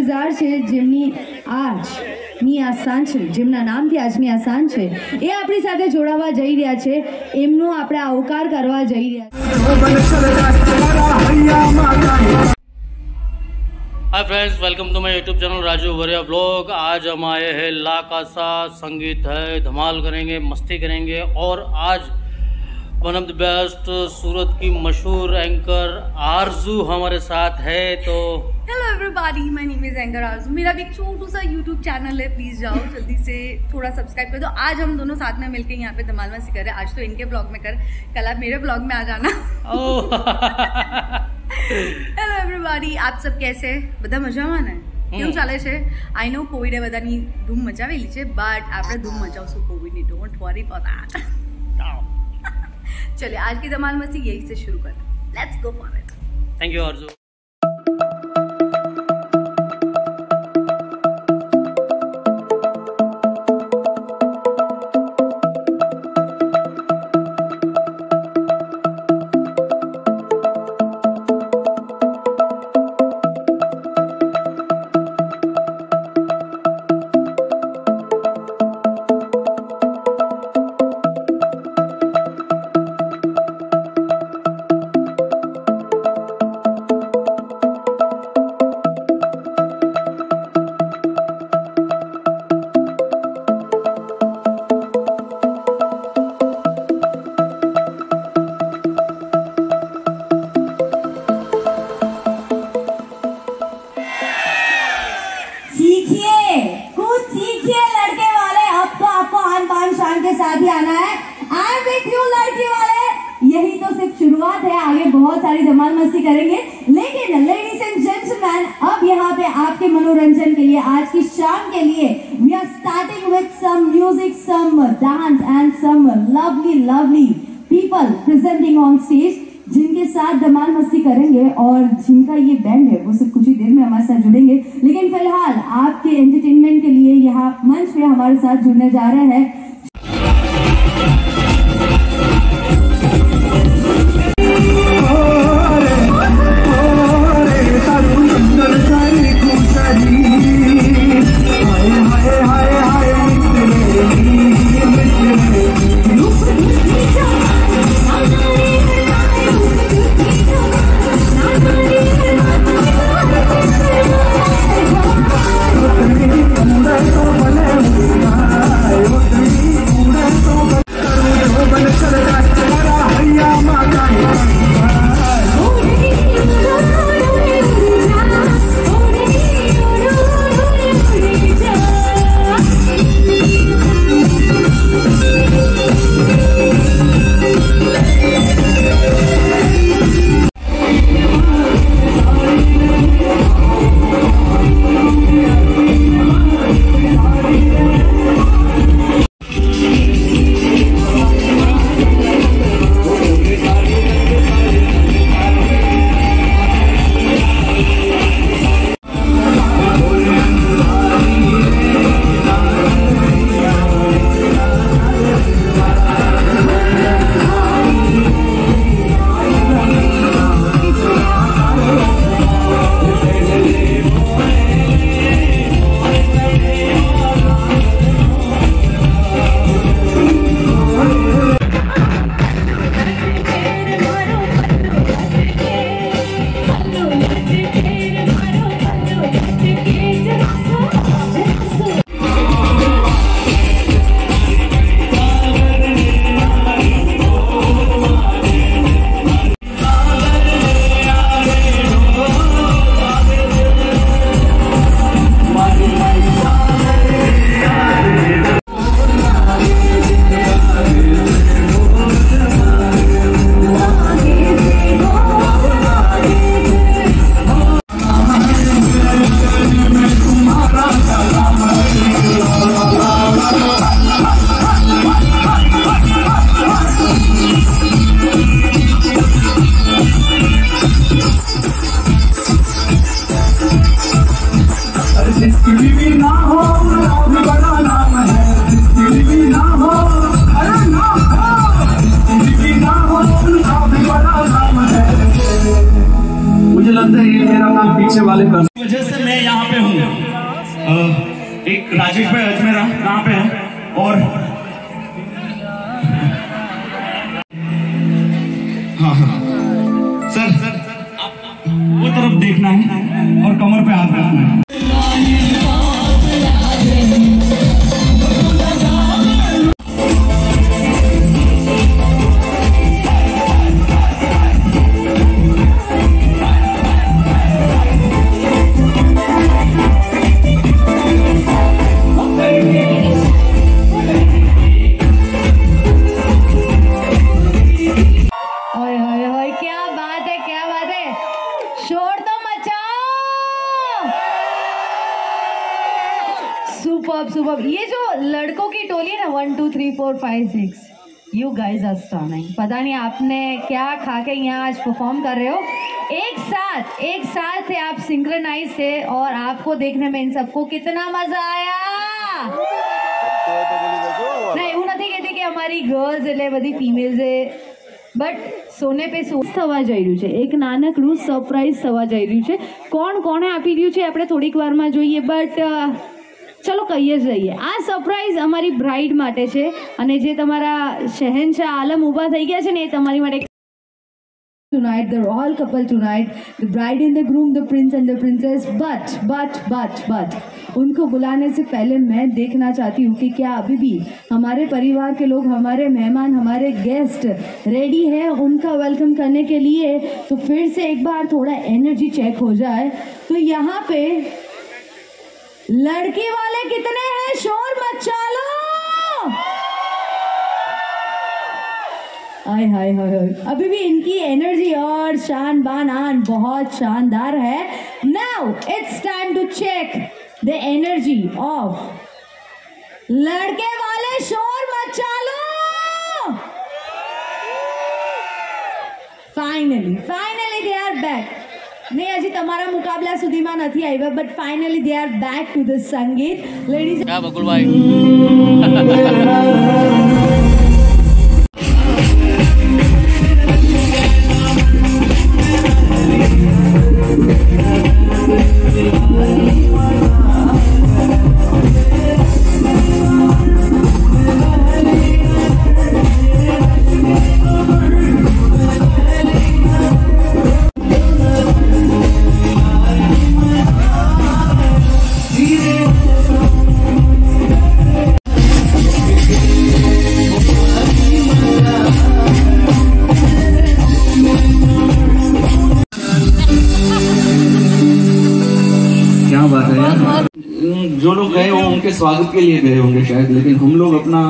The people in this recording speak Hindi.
ઇંતજાર છે જેમની આજની આસાન છે જેમના નામથી આજની આસાન છે એ આપણી સાથે જોડાવા જઈ રહ્યા છે એમનો આપણે આવકાર કરવા જઈ રહ્યા છે hi friends welcome to my YouTube channel Raju Variya blog आज हम आए हैं ला का सा संगीत है धमाल करेंगे मस्ती करेंगे और आज one of the best Surat की मशहूर एंकर आरजू हमारे साथ है तो hello everybody my name is anchor Aarzoo मेरा भी एक छोटू सा यूट्यूब चैनल है प्लीज जाओ जल्दी से थोड़ा सब्सक्राइब कर दो आज हम दोनों साथ में मिलकर यहाँ पे धमाल मस्ती कर रहे हैं आज तो इनके ब्लॉग में कर कल आप मेरे ब्लॉग में आ जाना ओह હેલો એવરીબોડી આપ સબ કેસે બધા મજામાં ને કેવું ચાલે છે આઈ નો કોવિડે બધાની ધૂમ મચાવેલી છે બટ આપણે ધૂમ મચાવશું કોવિડની ડોન્ટ વરી ફોર ધેટ ચलिए आज की धमाल मस्ती यही से शुरू करते let's go for it thank you Arzoo सारी धमाल मस्ती करेंगे। लेकिन लेडीज़ एंड जेंटलमैन अब यहाँ पे आपके मनोरंजन के लिए, आज की शाम के लिए we are starting with some music some dance and some lovely lovely people presenting on stage जिनके साथ धमाल मस्ती करेंगे और जिनका ये बैंड है, वो सिर्फ़ कुछ ही देर में हमारे साथ जुड़ेंगे। लेकिन फ़िलहाल आपके एंटरटेनमेंट के लिए यहाँ मंच पे हमारे साथ जुड़ने जा रहे हैं। आशीष भाई अजमेरा कहाँ पे है? और हाँ हाँ। सर सर वो तरफ़ देखना है और कमर पे हाथ रखना है। सुपर सुपर ये जो लड़कों की टोली है ना one two three four five six you guys are stunning पता नहीं आपने क्या खा के यहाँ आज परफॉर्म कर रहे हो एक साथ एक साथ थे आप सिंक्रनाइज थे और आपको देखने में इन सबको कितना मजा आया ના એવું નથી કહેતી કે અમારી ગર્લ્સ એટલે બધી ફિમેલ્સ એ બટ સોને પે સો થવા જઈ રહ્યું છે એક નાનકડું સરપ્રાઈઝ થવા જઈ રહ્યું છે કોણ કોણે આપી રહ્યું છે આપણે થોડીક વારમાં જોઈએ બટ ચલો કહીએ જ રહીએ આ સરપ્રાઈઝ અમારી બ્રાઇડ માટે છે અને જે તમારા શહેનશાહ આલમ ઊભા થઈ ગયા છે ને એ તમારી માટે tonight the royal couple tonight the bride and the groom the prince and the princess but but but but उनको बुलाने से पहले मैं देखना चाहती हूँ कि क्या अभी भी हमारे परिवार के लोग हमारे मेहमान हमारे गेस्ट रेडी है उनका वेलकम करने के लिए तो फिर से एक बार थोड़ा एनर्जी चेक हो जाए तो यहाँ पे लड़की वाले कितने हैं? शोर मचा लो हाय हाय हाय अभी भी इनकी एनर्जी और शान बान आन बहुत शानदार है। Now it's time to check the energy of लड़के वाले शोर मचा लो finally finally they are back નહીં હજી તમારા મુકાબલા સુધીમાં નથી આવ્યા but finally they are back to the સંગીત. લેડીઝ क्या जो लोग गए वो उनके स्वागत के लिए गए होंगे शायद लेकिन हम लोग अपना